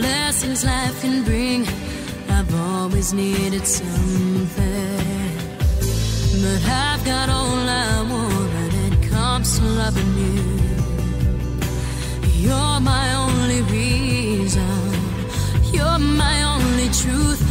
blessings life can bring. I've always needed something, but I've got all I want when it comes to loving you. You're my only reason, you're my only truth.